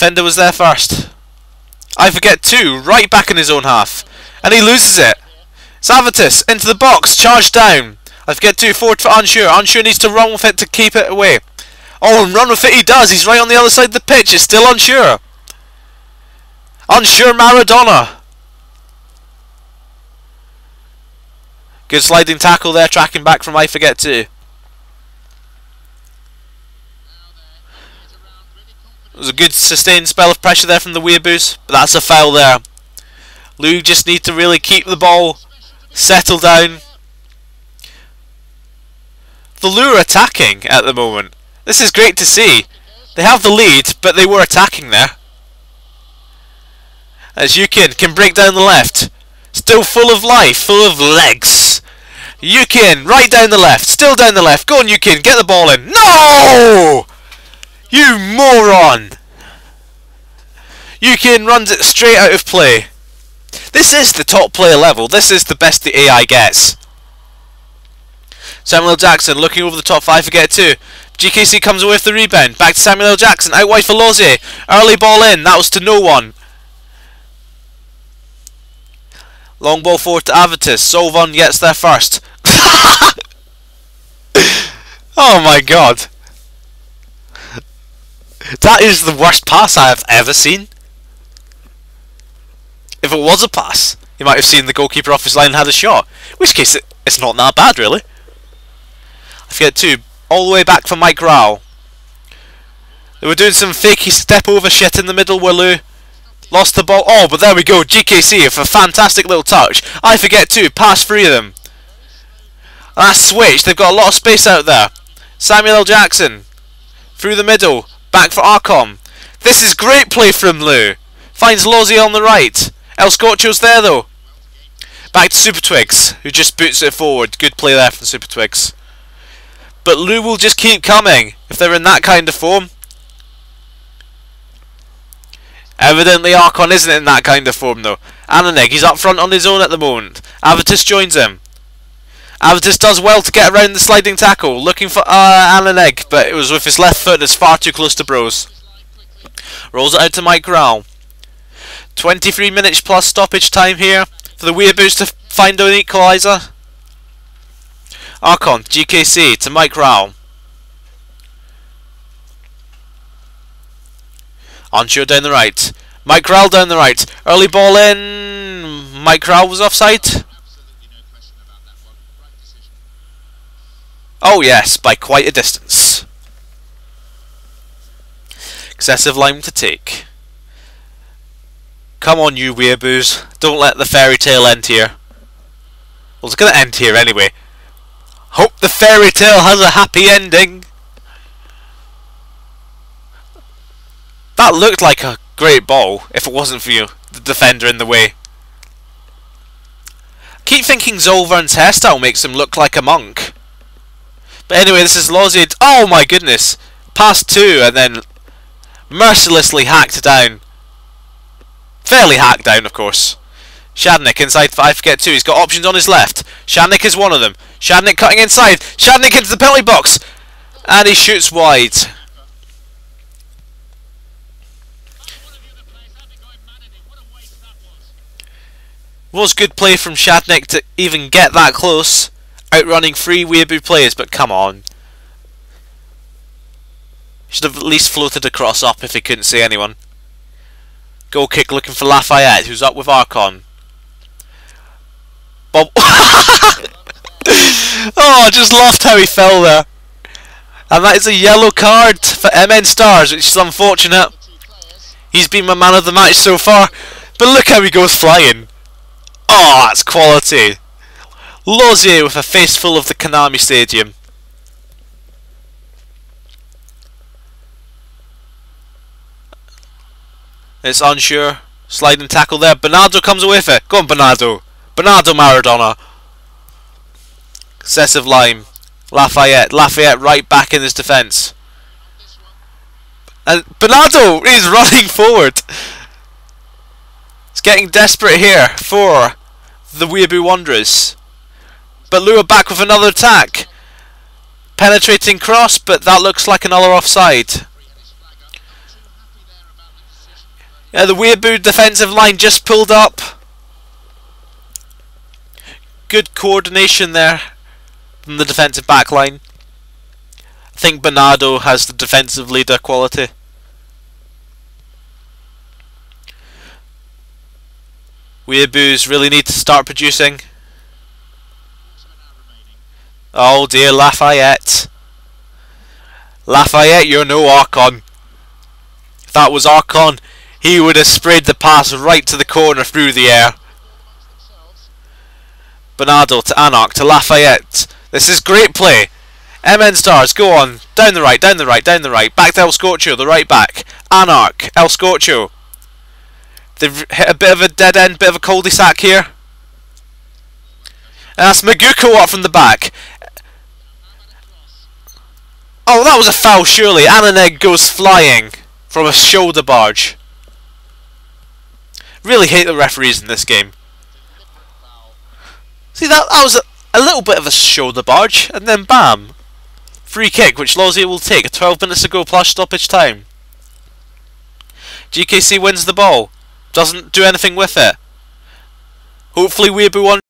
defender was there first. I forget two, right back in his own half. And he loses it. Savatis into the box, charged down. I forget two, forward for Anshu. Anshu needs to run with it to keep it away. Oh, and run with it he does. He's right on the other side of the pitch. It's still unsure. Unsure Maradona. Good sliding tackle there, tracking back from I Forget 2. Was a good sustained spell of pressure there from the Weeaboos, but that's a foul there. Lou just needs to really keep the ball, settle down. The Lou are attacking at the moment. This is great to see. They have the lead, but they were attacking there. As Yukin can break down the left. Still full of life, full of legs. Yukin, right down the left, still down the left. Go on, Yukin, get the ball in. No! You moron! Yukin runs it straight out of play. This is the top player level. This is the best the AI gets. Samuel Jackson looking over the top five to get two. GKC comes away with the rebound. Back to Samuel Jackson. Out wide for Lozier. Early ball in. That was to no one. Long ball forward to Avitus. Solvon gets there first. oh my god. That is the worst pass I have ever seen. If it was a pass, you might have seen the goalkeeper off his line and had a shot. In which case, it, it's not that bad, really. I forget too. All the way back from Mike Rao. They were doing some fakey step over shit in the middle where Lou lost the ball. Oh, but there we go. GKC with a fantastic little touch. I forget too. Pass three of them. That switch. They've got a lot of space out there. Samuel L. Jackson. Through the middle. Back for Arcom. This is great play from Lou. Finds Lozzie on the right. El Scorcho's there though. Back to Super Twigs, who just boots it forward. Good play there from Super Twigs. But Lou will just keep coming if they're in that kind of form. Evidently Archon isn't in that kind of form though. Ananig, he's up front on his own at the moment. Avitus joins him. Avitus does well to get around the sliding tackle, looking for uh, but it was with his left foot that's far too close to Bros. Rolls it out to Mike Rowell. 23 minutes plus stoppage time here for the Weeaboos to find an equaliser. Archon, GKC to Mike Rowell. Unsure down the right. Mike Rowell down the right. Early ball in. Mike Rowell was offside. Oh yes, by quite a distance. Excessive line to take. Come on, you weeaboos. Don't let the fairy tale end here. Well, it's going to end here anyway. Hope the fairy tale has a happy ending. That looked like a great ball, if it wasn't for you, the defender in the way. Keep thinking Zolvern's hairstyle makes him look like a monk. But anyway, this is Lozid. Oh my goodness! Past two, and then mercilessly hacked down. Fairly hacked down, of course. Shadnick inside five, forget two. He's got options on his left. Shadnick is one of them. Shadnick cutting inside. Shadnick into the penalty box. And he shoots wide. Was good play from Shadnick to even get that close. Outrunning three Weeaboo players, but come on. Should have at least floated across up if he couldn't see anyone. Goal kick looking for Lafayette, who's up with Archon. Bob. oh, I just laughed how he fell there. And that is a yellow card for MN Stars, which is unfortunate. He's been my man of the match so far. But look how he goes flying. Oh, that's quality. Lozier with a face full of the Konami Stadium. It's unsure. Sliding tackle there. Bernardo comes away with it. Go on, Bernardo. Bernardo Maradona. Excessive line. Lafayette. Lafayette right back in his defence. And Bernardo is running forward. It's getting desperate here for the Weeaboo Wanderers. But Lua back with another attack. Penetrating cross, but that looks like another offside. Yeah, the Weeaboo defensive line just pulled up. Good coordination there from the defensive back line. I think Bernardo has the defensive leader quality. Weeaboos really need to start producing. Oh dear, Lafayette. Lafayette, you're no Archon. If that was Archon, he would have sprayed the pass right to the corner through the air. Bernardo to Anarch to Lafayette. This is great play. MN Stars, go on. Down the right, down the right, down the right. Back to El Scorcho, the right back. Anarch, El Scorcho. They've hit a bit of a dead end, bit of a cul-de-sac here. And that's Maguko up from the back. Oh, that was a foul, surely. Ananeg goes flying from a shoulder barge. Really hate the referees in this game. See, that, that was a, a little bit of a shoulder barge, and then bam! Free kick, which Lozia will take 12 minutes ago plus stoppage time. GKC wins the ball. Doesn't do anything with it. Hopefully Weeaboo